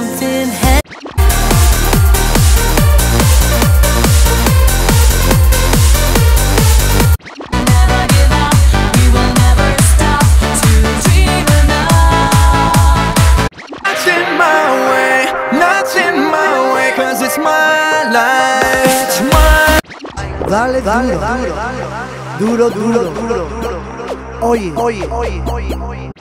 something heavy. Never give up, we will never stop to dream enough. Not in my way, not in my way, cause it's my life. It's my Dale, dale, duro, duro, duro, duro. Oye, oye, oye, oye, oye.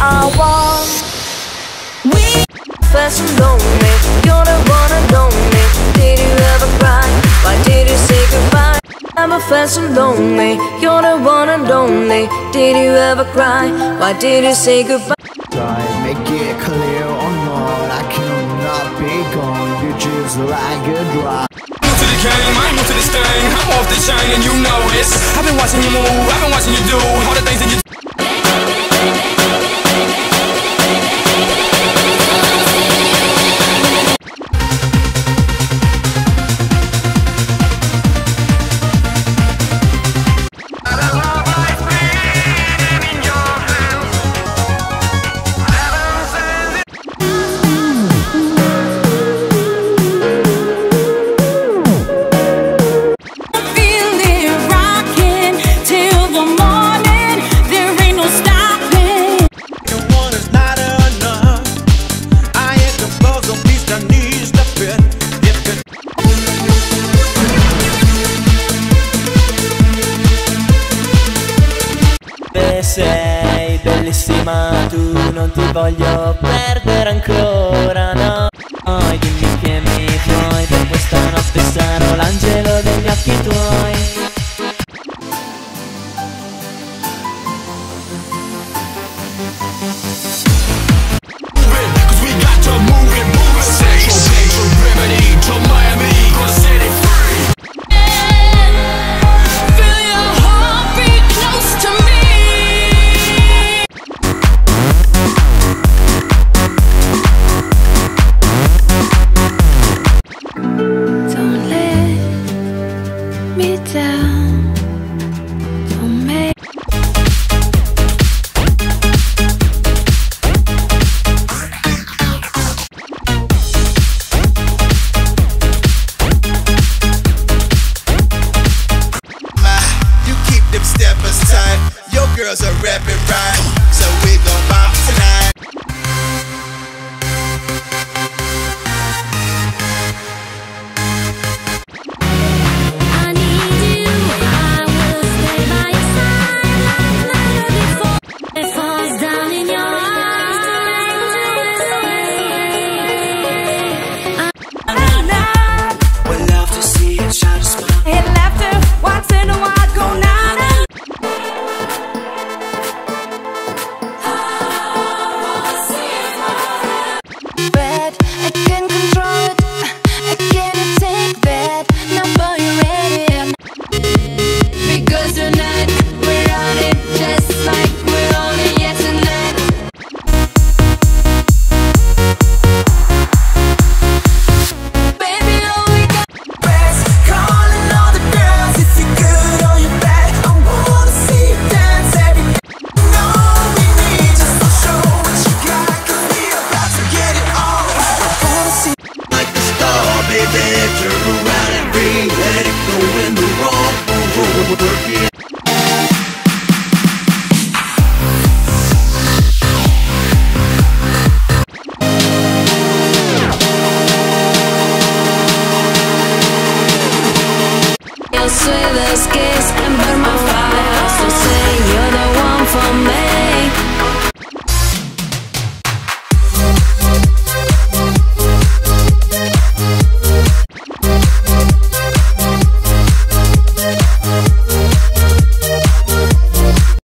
I want. We Fast and lonely, you're the one and only. Did you ever cry? Why did you say goodbye? I'm a fast and lonely, you're the one and only. Did you ever cry? Why did you say goodbye? Make it clear or not, I cannot be gone. You just like a drop. Game, I'm new to this thing. I'm off the chain and you know this. I've been watching you move, I've been watching you do all the things that you bellissima, tu non ti voglio perdere ancora, no. Oh,